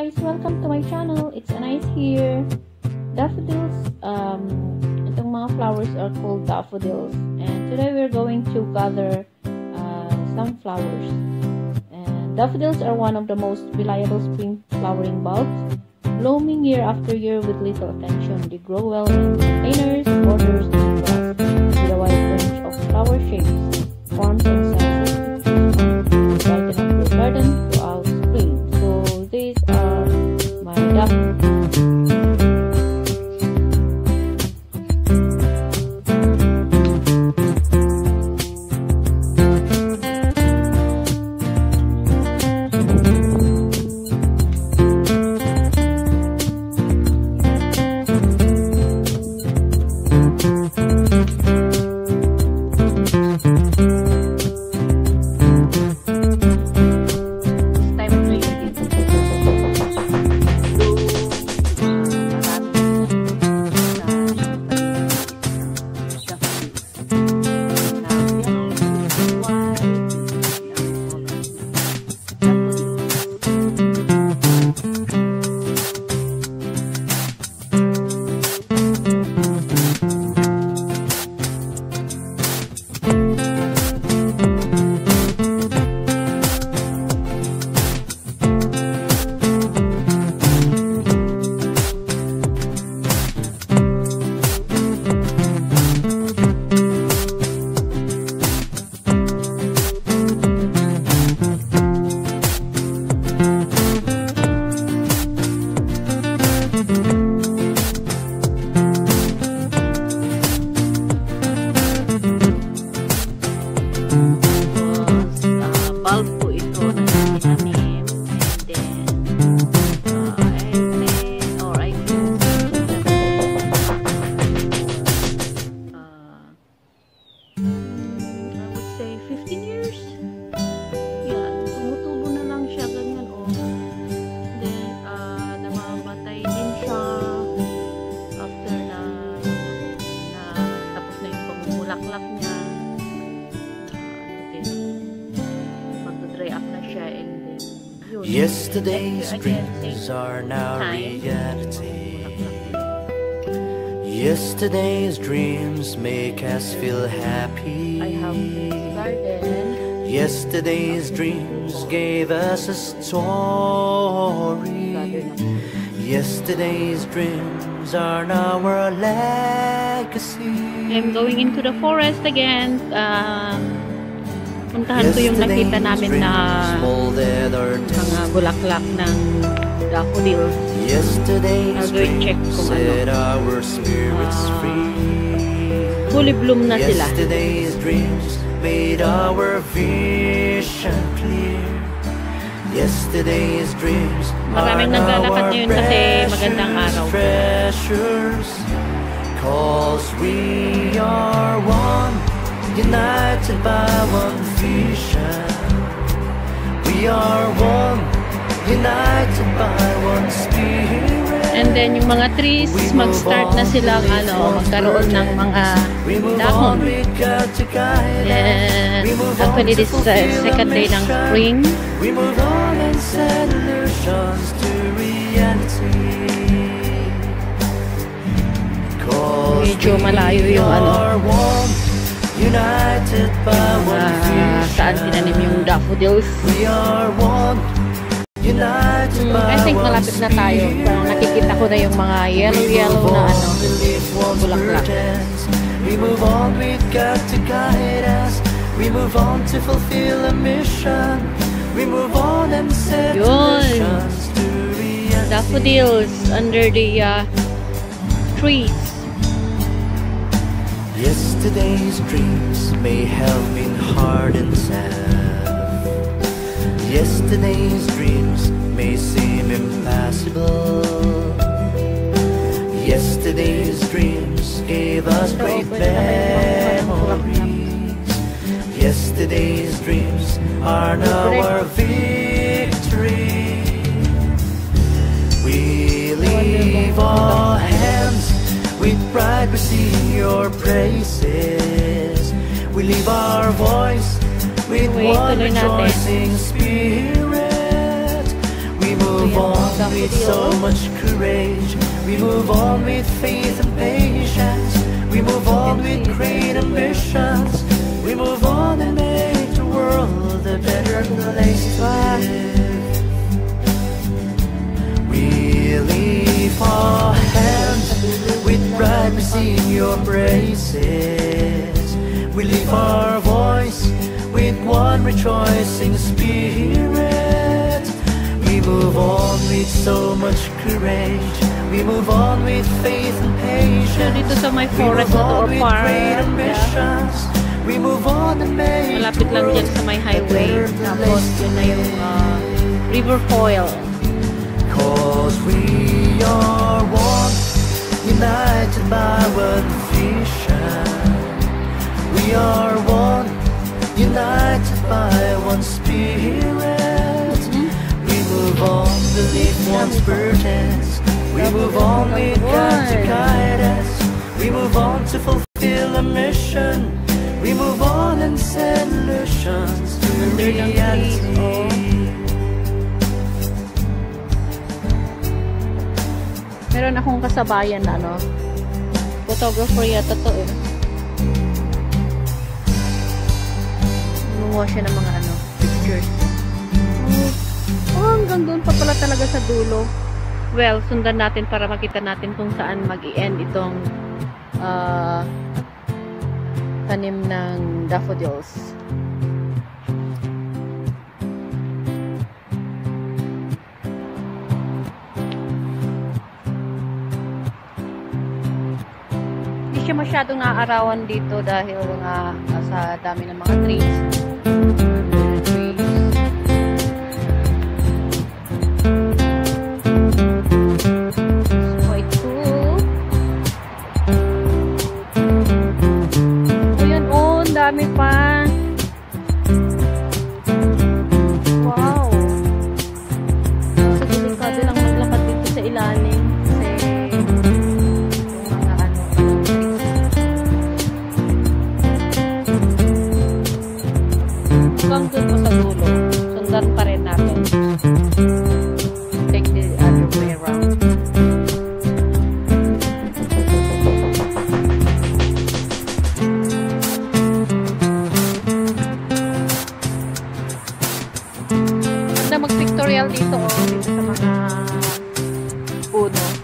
guys, welcome to my channel. It's Anais here. Daffodils, um, itong mga flowers are called daffodils. And today we're going to gather uh, some flowers. And daffodils are one of the most reliable spring flowering bulbs, blooming year after year with little attention. They grow well in containers, borders, Yesterday's dreams are now reality. Yesterday's dreams make us feel happy. I have this garden Yesterday's dreams gave us a story. Yesterday's dreams are now our legacy. I'm going into the forest again um, puntahan ko yung nakita namin na mga bulaklak ng Yesterday's I'll go check kung ano. spirits Ah, fully bloom na sila made our vision clear. Yesterday's dreams Maraming naglalakad ngayon kasi magandang araw. treasures. Cause we are one, united by one vision. We are one, united by one spirit. and then yung mga trees mag-start na silang ano magkaroon ng mga dahon and actually this is the second day ng spring We move on and set illusions to reality. Medyo malayo yung ano. United by one vision. saan tinanim yung daffodils We are one, united Hmm, I think malapit na tayo parang nakikita ko na yung mga yellow yellow na ano bulaklak. We move on with God to guide us. We move on to fulfill a mission. We move on and set Yun. illusions to reality. daffodils under the uh, trees Yesterday's dreams may have been hard and sad. Yesterday's dreams may seem impossible. Yesterday's dreams gave us great memories. Yesterday's dreams are now our victory. We leave our hands with pride, we sing your praises. We leave our voice with Wait, one tuloy natin. rejoicing spirit. We move move on with so much courage. We move on with faith and patience. We move on with great ambitions. We move on your praises. We leave our voice with one rejoicing spirit. We move on with so much courage. We move on with faith and patience. Dito sa may We forest move on or with park. great Yeah. ambitions. We move on and make Malapit the lang dyan sa may highway. Tapos yun na yung ah, river foil. Cause we united by one vision. We are one, united by one spirit. We move on, believe one's burdens. We move on with God to guide us. We move on to fulfill a mission. We move on and send solutions to the reality. Meron akong kasabayan na ano. Photographer yata to eh. Gumawa siya ng mga ano, pictures. Oh, oh, hanggang doon pa pala talaga sa dulo. Well, sundan natin para makita natin kung saan mag end itong ah, tanim ng daffodils. Siya masyadong naaarawan dito dahil nga sa dami ng mga. Trees. Mag-pictorial dito, oh, dito sa mga puno.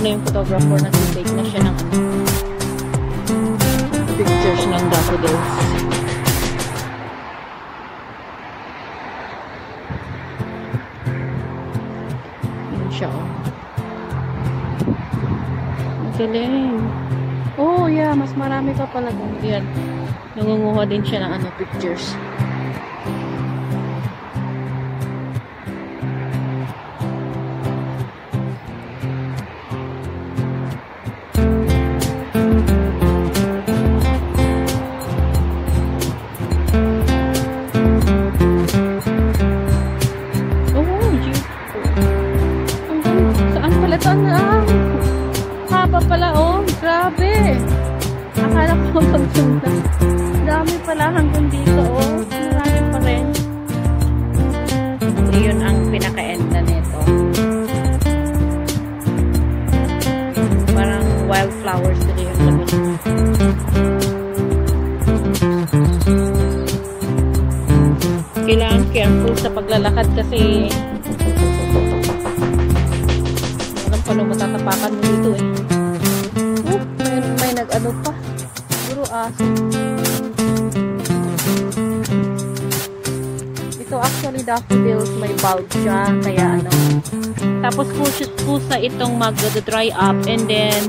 Nandun na yung photographer. Nag-take na siya ng ano, pictures ng daffodils. Yun siya, oh. Magaling. Oh, yeah. Mas marami pa pala. Yan. Nangunguha din siya ng ano, pictures. Ito actually daffodils may bulb siya, kaya ano. Tapos kusa itong mag-dry up and then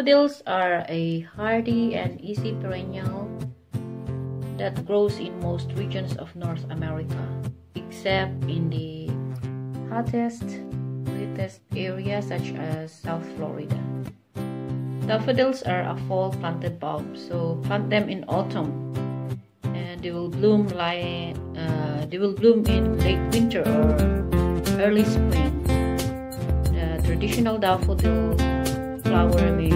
Daffodils are a hardy and easy perennial that grows in most regions of North America, except in the hottest, wettest areas such as South Florida. Daffodils are a fall planted bulb, so plant them in autumn, and they will bloom like uh, they will bloom in late winter or early spring. The traditional daffodil flower may be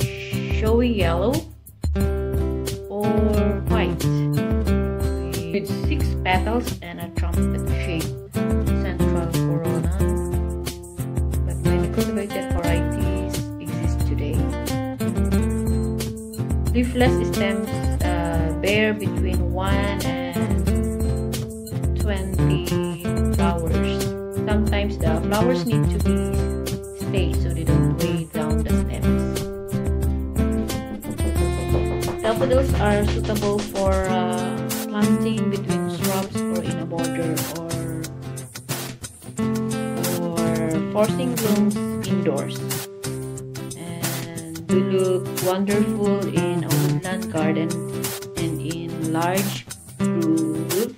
a showy yellow or white with six petals and a trumpet shape central corona but many cultivated varieties exist today. Leafless stems uh, bear between 1 and 20 flowers. Sometimes the flowers need to be space Daffodils are suitable for uh, planting between shrubs or in a border or or forcing blooms indoors. And they look wonderful in a woodland garden and in large groups.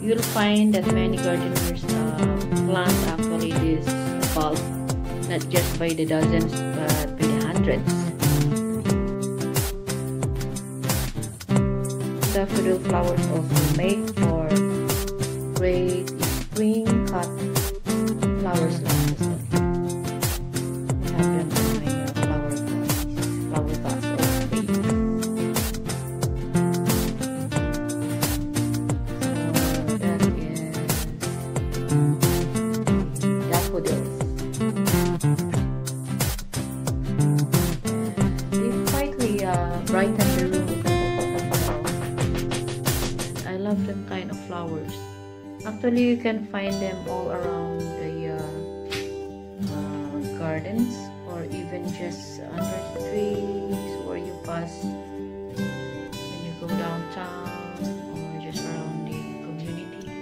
You'll find that many gardeners uh, plant actually this bulb not just by the dozens but hundreds. Daffodil flowers also make for great spring cut flowers have them in flower flower Actually, you can find them all around the uh, uh, gardens or even just under the trees where you pass when you go downtown or just around the community.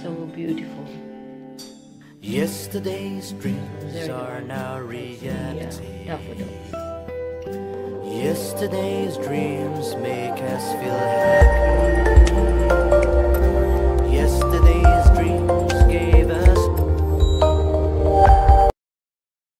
So beautiful. Yesterday's dreams are now Yeah, reality. daffodils. Yesterday's dreams make us feel happy.